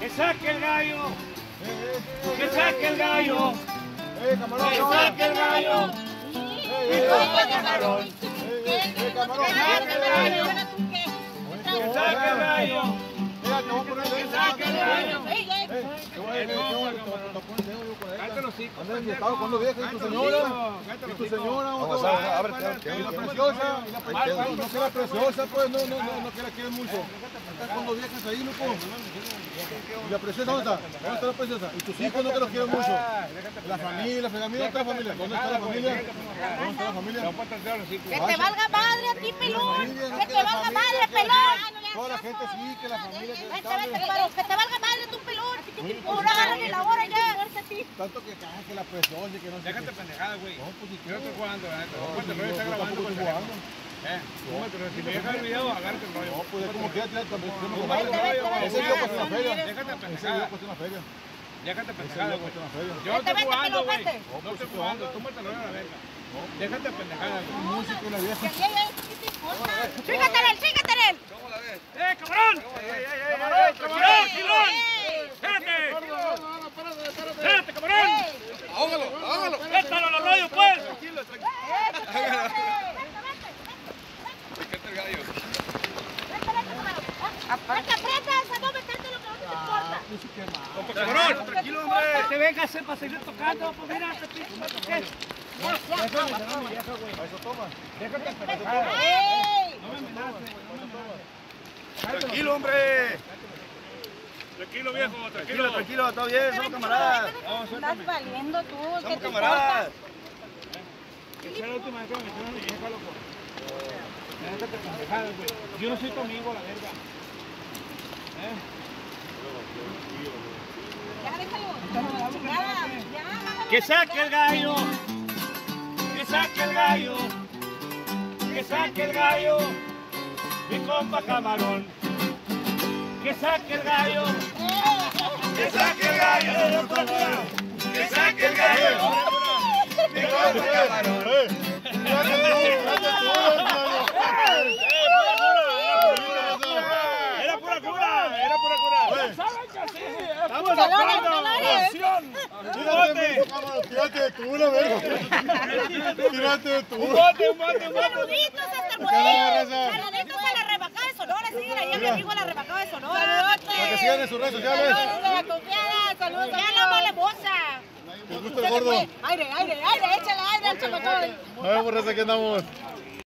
Que saque el gallo. Que saque el gallo. ¡Eh! Que saque el gallo. ¡Eh, Compa camarón. eh, camarón! Que saque el gallo. Que saque el gallo. Mira, te voy a poner Que saque el gallo. Eh, te voy a decir, te voy a- te voy a- te voy a poner yo con ella. Cállate los hocico, Anda endiestado, ¿cuándo vieja? ¿Y tu señora? ¿Y tu señora? Vamos a ver, la preciosa, y la preciosa, no que la preciosa, pues, no, no, no, no que la quieren mucho. Acá cuando viejas ahí, loco. ¿Y la preciosa dónde está? ¿Dónde está la preciosa? ¿Y tus hijos no que los quieren mucho? La familia, la familia, ¿dónde está la familia? ¿Dónde está la familia? ¿Dónde está la familia? Que te valga madre a ti, pelón. Que te valga madre, pelón. Toda la gente sí, que la familia te valga madre tu pelón. Ahora agárrale la hora ya. Tanto que caja que la presión y que no sé Déjate pendejada, güey. No, pues si Yo no estoy jugando, la neta. No, Cómprate el rollo, está grabando con el jugando. Eh. Si me dejas el video, agárrate el rollo. No, pues es como que ya te también Ese video costó una feria. Déjate Ese pendejada. video costó una feria. Déjate Ese pendejada, güey. una. Yo no estoy jugando, güey. No estoy jugando. Tómate el rollo a la verga. Déjate pendejada, güey. Música y la vieja. Chígatele, chígatele. ¡Eh, cabrón! ¡Camarón, camarón, Gilón! ¡Espérate! ¡Espérate, camarón! ¡Hágalo, hágalo! ¡Éstalo a la radio, pues! Fíjate el gallo. Aprieta, aprieta. esa No meterte lo que no te importa. ¡Camarón! ¡Tranquilo, hombre! ¡Te vengas para seguir tocando! ¡Pues mira, te pico, ¿qué? Eso toma. Déjate pendejada. ¡Ey! No me amenaces, no me amenaces. ¡Tranquilo, hombre! Tranquilo, viejo, tranquilo. tranquilo, está bien, somos camaradas. Estás valiendo tú. ¿Qué Somos camaradas. Esa es la última vez que me metieron mi vieja, loco. Déjate pendejada, güey. Yo no soy tu amigo, la verga. ¿Eh? Ya déjalo. Chingada. Ya, vámonos. Que saque el gallo, que saque el gallo, que saque el gallo, mi compa camarón. Que saque el gallo, que saque el gallo, que saque el gallo, mi compa camarón. Colores, colores. Tírate, tírate tú, verga. Tírate de tú. Un bote, un bote, un bote. Saluditos a este raza. Saluditos a la rebajada de Sonora. Síguele ahí a mi amigo a la rebajada de Sonora. Para que sigan en sus redes sociales. Saludos a la confiada. Saludos a la. Que les guste el gordo. Aire, aire, aire. Échale aire al chamacón. A ver, por eso aquí andamos.